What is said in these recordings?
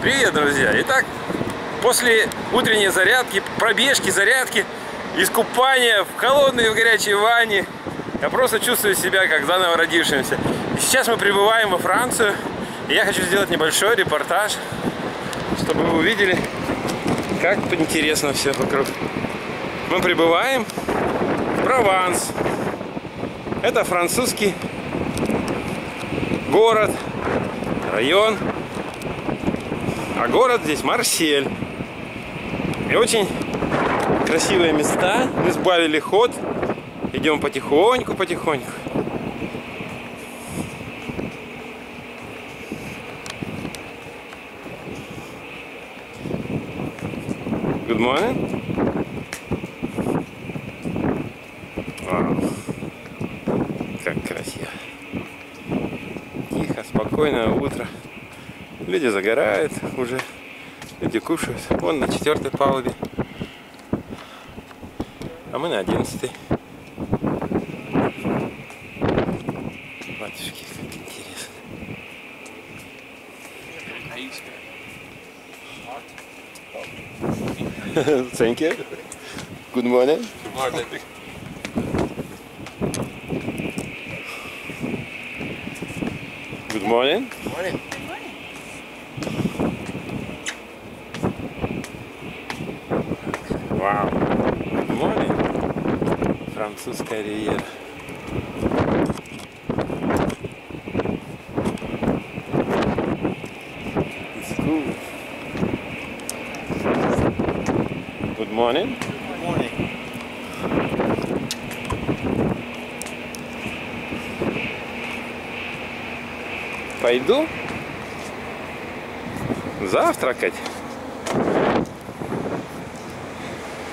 Привет, друзья! Итак, после утренней зарядки, пробежки, зарядки, искупания в холодной и в горячей ванне, я просто чувствую себя как заново родившимся. И сейчас мы прибываем во Францию, и я хочу сделать небольшой репортаж, чтобы вы увидели, как интересно все вокруг. Мы прибываем в Прованс. Это французский город, район а город здесь Марсель. И очень красивые места. Мы сбавили ход. Идем потихоньку, потихоньку. Good morning. Как красиво. Тихо, спокойное утро. Люди загорают уже. Люди кушают. Вон на четвертой палубе. А мы на одиннадцатой. Батюшки, как интересно. Thank you. Good morning. Good morning. Morning. Вау. Good morning. Французская ривьера. It's cool. Good morning. Morning. Пойду завтракать.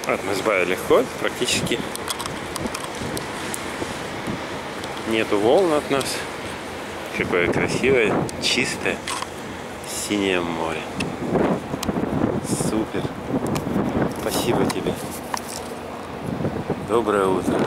Вот мы сбавили ход, практически нету волн от нас. Какое красивое, чистое, синее море. Супер. Спасибо тебе. Доброе утро.